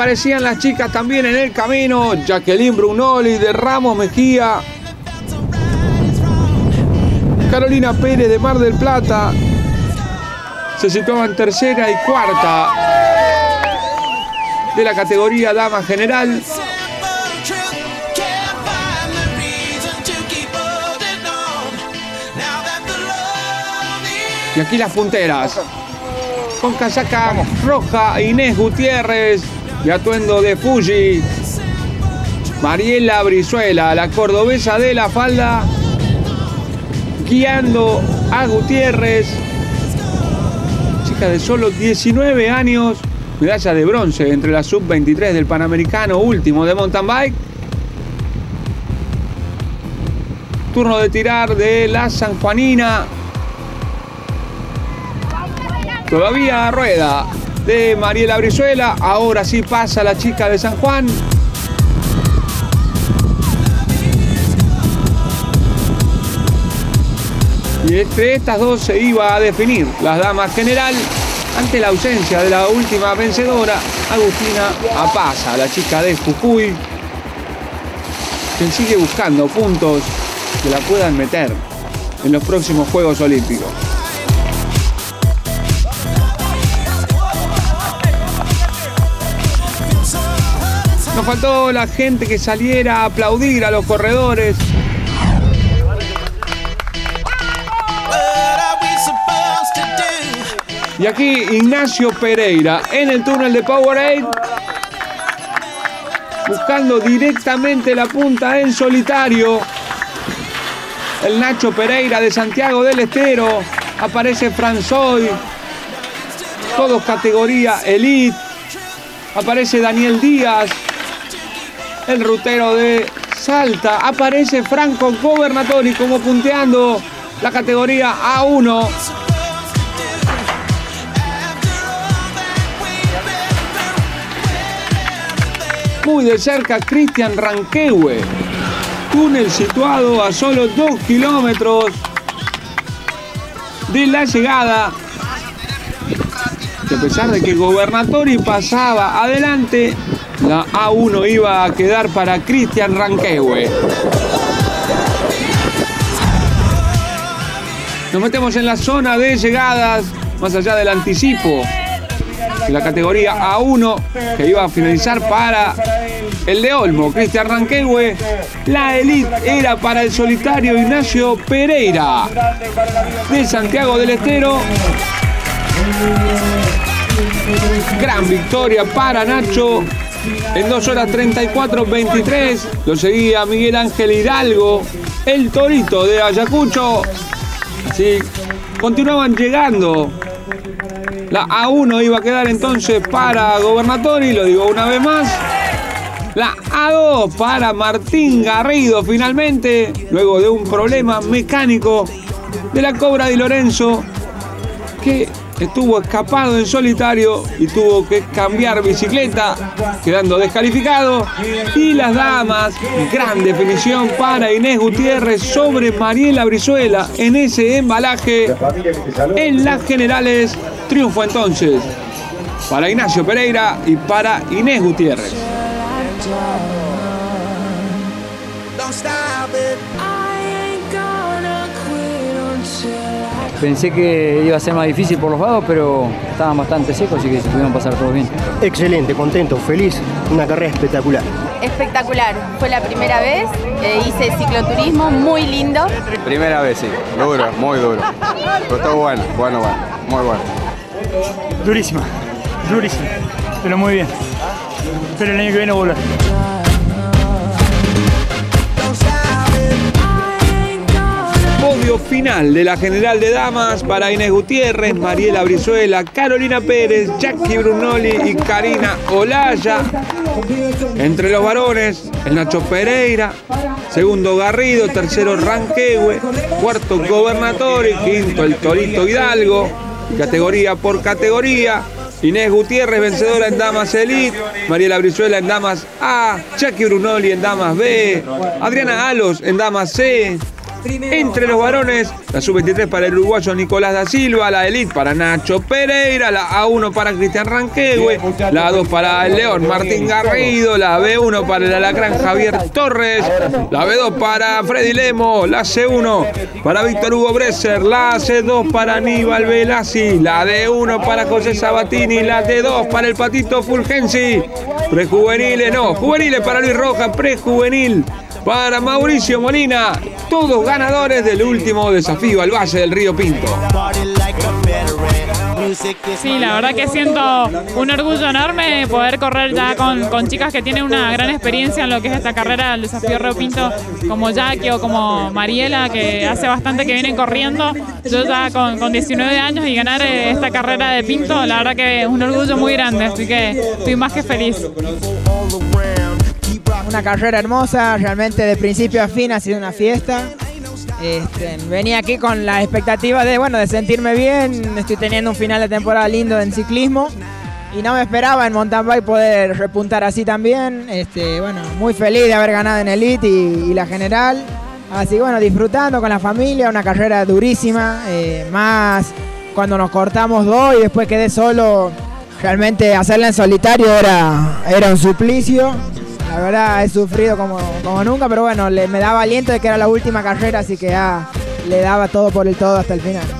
Aparecían las chicas también en el camino. Jacqueline Brunoli de Ramos Mejía. Carolina Pérez de Mar del Plata. Se situaban tercera y cuarta de la categoría Dama General. Y aquí las punteras. Con casaca roja Inés Gutiérrez y atuendo de Fuji. Mariela Brizuela, la cordobesa de la falda, guiando a Gutiérrez. Chica de solo 19 años, medalla de bronce entre la sub-23 del Panamericano último de mountain bike. Turno de tirar de la Sanjuanina. Todavía rueda de Mariela Brizuela. Ahora sí pasa la chica de San Juan. Y entre estas dos se iba a definir las damas general ante la ausencia de la última vencedora, Agustina Apaza, la chica de Jujuy, quien sigue buscando puntos que la puedan meter en los próximos Juegos Olímpicos. Nos faltó la gente que saliera a aplaudir a los corredores. Y aquí Ignacio Pereira en el túnel de Powerade. Buscando directamente la punta en solitario. El Nacho Pereira de Santiago del Estero. Aparece Franzoy. Todos categoría Elite. Aparece Daniel Díaz. El rutero de Salta. Aparece Franco Gobernatori como punteando la categoría A1. Muy de cerca Cristian Ranquehue. Túnel situado a solo 2 kilómetros de la llegada. A pesar de que Gobernatori pasaba adelante, la A1 iba a quedar para Cristian Ranquehue. Nos metemos en la zona de llegadas, más allá del anticipo la categoría A1 que iba a finalizar para el de Olmo, Cristian Ranquehue. La elite era para el solitario Ignacio Pereira de Santiago del Estero. Gran victoria para Nacho en 2 horas 34, 23. Lo seguía Miguel Ángel Hidalgo, el torito de Ayacucho. Así continuaban llegando. La A1 iba a quedar entonces para Gobernatori, lo digo una vez más. La A2 para Martín Garrido finalmente, luego de un problema mecánico de la Cobra de Lorenzo, que estuvo escapado en solitario y tuvo que cambiar bicicleta, quedando descalificado. Y las damas, gran definición para Inés Gutiérrez sobre Mariela Brizuela en ese embalaje. En las generales, triunfo entonces para Ignacio Pereira y para Inés Gutiérrez. Pensé que iba a ser más difícil por los vados, pero estaban bastante secos, así que se pudieron pasar todos bien. Excelente, contento, feliz, una carrera espectacular. Espectacular, fue la primera vez, eh, hice cicloturismo, muy lindo. Primera vez, sí, duro, muy duro. Pero estuvo bueno, bueno, bueno, muy bueno. Durísima, durísima, pero muy bien. Pero el año que viene volver. Final de la General de Damas para Inés Gutiérrez, Mariela Brizuela, Carolina Pérez, Jackie Brunoli y Karina Olaya. Entre los varones, el Nacho Pereira, segundo Garrido, tercero Ranquehue, cuarto Gobernatori, quinto el Torito Hidalgo, categoría por categoría. Inés Gutiérrez, vencedora en Damas Elite, Mariela Brizuela en Damas A, Jackie Brunoli en Damas B, Adriana Alos en Damas C, Entre los varones, la sub-23 para el uruguayo Nicolás da Silva, la elite para Nacho Pereira, la A1 para Cristian Ranquehue, la A2 para el León Martín Garrido, la B1 para el Alacrán Javier Torres, la B2 para Freddy Lemo, la C1 para Víctor Hugo Bresser, la C2 para Aníbal Velazzi, la D1 para José Sabatini, la D2 para el Patito Fulgensi, prejuveniles no, juveniles para Luis Roja, prejuvenil para Mauricio Molina, todos ganadores del último desafío al Valle del Río Pinto. Sí, la verdad que siento un orgullo enorme poder correr ya con, con, chicas que tienen una gran experiencia en lo que es esta carrera del desafío Río Pinto, como Jackie o como Mariela, que hace bastante que vienen corriendo. Yo ya con, con 19 años y ganar eh, esta carrera de Pinto, la verdad que es un orgullo muy grande, así que estoy más que feliz. Una carrera hermosa, realmente de principio a fin ha sido una fiesta. Este, venía aquí con la expectativa de, bueno, de sentirme bien, estoy teniendo un final de temporada lindo en ciclismo y no me esperaba en mountain bike poder repuntar así también. Este, bueno, muy feliz de haber ganado en Elite y, y la general. Así bueno, disfrutando con la familia, una carrera durísima, eh, más cuando nos cortamos dos y después quedé solo. Realmente hacerla en solitario era, era un suplicio. La verdad he sufrido como, como nunca, pero bueno, le, me daba aliento de que era la última carrera, así que ya le daba todo por el todo hasta el final.